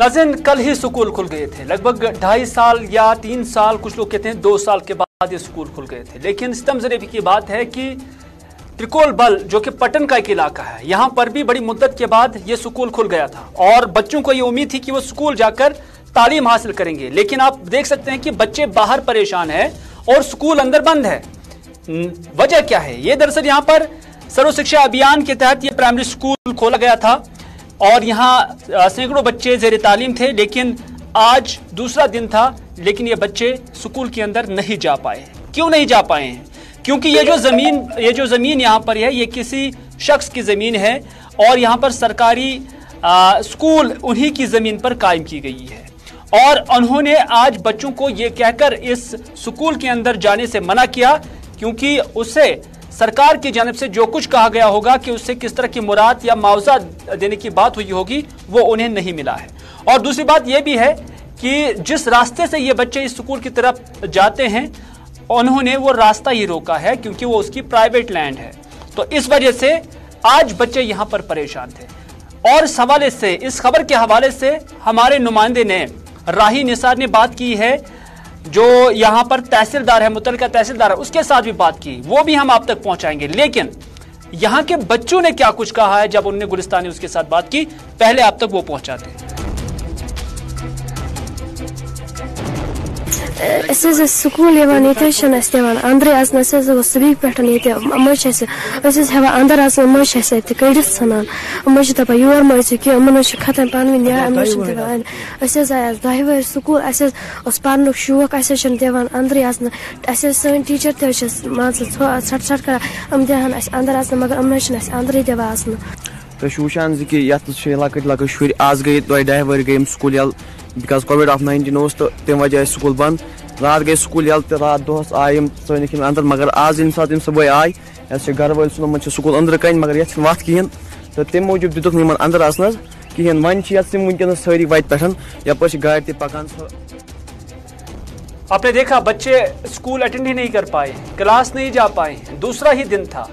नाजिन, कल ही स्कूल खुल गए थे। लगभग ढाई साल या तीन साल, कुछ लोग कहते हैं दो साल के बाद ये स्कूल खुल गए थे। लेकिन सितम जरेबी की बात है कि त्रिकोल बल, जो कि पटन का एक इलाका है, यहाँ पर भी बड़ी मुद्दत के बाद ये स्कूल खुल गया था। और बच्चों को ये उम्मीद थी कि वो स्कूल जाकर तालीम हासिल करेंगे। लेकिन आप देख सकते हैं कि बच्चे बाहर परेशान है और स्कूल अंदर बंद है। वजह क्या है? ये दरअसल यहाँ पर सर्व शिक्षा अभियान के तहत ये प्राइमरी स्कूल खोला गया था। और यहाँ सैकड़ों बच्चे जेर तालीम थे, लेकिन आज दूसरा दिन था, लेकिन ये बच्चे स्कूल के अंदर नहीं जा पाए क्यों नहीं जा पाए हैं? क्योंकि ये जो ज़मीन, ये जो ज़मीन यहाँ पर है, ये किसी शख्स की ज़मीन है, और यहाँ पर सरकारी स्कूल उन्हीं की ज़मीन पर कायम की गई है। और उन्होंने आज बच्चों को ये कहकर इस स्कूल के अंदर जाने से मना किया, क्योंकि उसे सरकार की जानब से जो कुछ कहा गया होगा कि उससे किस तरह की मुराद या मुआवजा देने की बात हुई होगी, वो उन्हें नहीं मिला है। और दूसरी बात यह भी है कि जिस रास्ते से ये बच्चे इस स्कूल की तरफ़ जाते हैं, उन्होंने वो रास्ता ही रोका है क्योंकि वो उसकी प्राइवेट लैंड है। तो इस वजह से आज बच्चे यहाँ पर परेशान थे। और इस हवाले से, इस खबर के हवाले से हमारे नुमाइंदे ने, राही निसार ने बात की है जो यहाँ पर तहसीलदार है मुतल का तहसीलदार है उसके साथ भी बात की। वो भी हम आप तक पहुंचाएँगे। लेकिन यहाँ के बच्चों ने क्या कुछ कहा है? जब उनने गुलिस्तानी उसके साथ बात की, पहले आप तक वो पहुंचाते हैं। Es ist es School jemand nicht schon ist jemand andere als das ist so sweet pattern nicht much ऐसे es ist हवा अंदर आज मच ऐसे ते कई सनान मच तब योर मच कि मन छ खतन पान में या मच दिवान es ist as driver school es ist os पान शौक es ist दिवान अंदर आज es ist सन टीचर ते छ मान सट सट कर हम देहन es अंदर आज मगर हम छ es अंदर दिवान तो शुशान जी कि यत लकट लकट शुर आज गई दो ढाई वर गई स्कूल यल बिकॉज़ कोविड ऑफ़ नाइनटीन तो तम वजह स्कूल बंद रात गई स्कूल यल तो रात दोहस आय सैनिक अंदर, मगर आज इन सात सुबह आय घर वाल सुन स्कूल अंदर कन मगर ये वत कहें तो तम मूजूब दिख अंदर आसनस कहें वन तम सारी वत पे यप गाड़ तकान आपने देखा, बच्चे स्कूल अटेंड ही नहीं कर पाए क्लास नहीं जा पाए, दूसरा ही दिन था।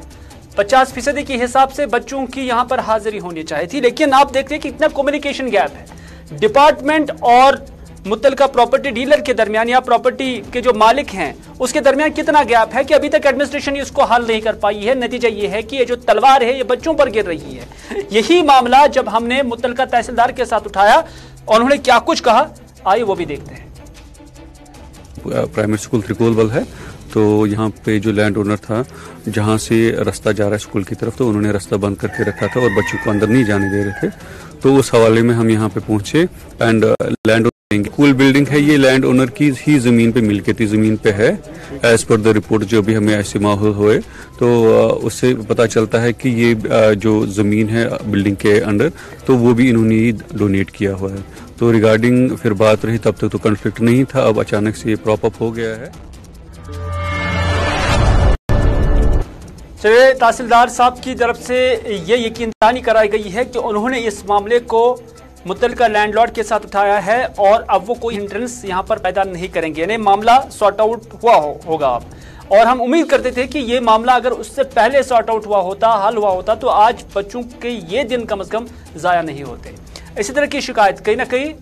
पचास फ़ीसदी के हिसाब से बच्चों की यहाँ पर हाजिरी होनी चाहिए थी, लेकिन आप देखते हैं कि इतना कम्युनिकेशन गैप है। डिपार्टमेंट और मुतल का प्रॉपर्टी डीलर के दरमियान या प्रॉपर्टी के जो मालिक हैं, उसके दरमियान कितना गैप है कि अभी तक एडमिनिस्ट्रेशन इसको हल नहीं कर पाई है? नतीजा ये है कि ये जो तलवार है, ये बच्चों पर गिर रही है। यही मामला जब हमने मुतल का तहसीलदार के साथ उठाया और उन्होंने क्या कुछ कहा, आइए वो भी देखते हैं। प्राइमरी स्कूल त्रिकोलबल है तो यहाँ पे जो लैंड ओनर था, जहाँ से रास्ता जा रहा है स्कूल की तरफ़ तो उन्होंने रास्ता बंद करके रखा था और बच्चों को अंदर नहीं जाने दे रहे थे। तो उस हवाले में हम यहाँ पे पहुँचे एंड लैंड स्कूल बिल्डिंग है ये लैंड ओनर की ही ज़मीन पे मिलकियती ज़मीन पे है एज पर द रिपोर्ट जो भी हमें ऐसे माहौल हुए। तो uh, उससे पता चलता है कि ये uh, जो ज़मीन है बिल्डिंग के अंडर तो वो भी इन्होंने ही डोनेट किया हुआ है। तो रिगार्डिंग फिर बात रही तब तक तो कन्फ्लिक्ट नहीं था अब अचानक से ये प्रॉप अप हो गया है। चलिए तहसीलदार साहब की तरफ़ से ये यकीन दहानी कराई गई है कि उन्होंने इस मामले को मुतल लैंडलॉर्ड के साथ उठाया है और अब वो कोई हिंड्रेंस यहाँ पर पैदा नहीं करेंगे। यानी मामला सॉर्ट आउट हुआ हो, होगा। अब और हम उम्मीद करते थे कि ये मामला अगर उससे पहले सॉर्ट आउट हुआ होता हल हुआ होता तो आज बच्चों के ये दिन कम अज कम ज़ाया नहीं होते। इसी तरह की शिकायत कहीं ना कहीं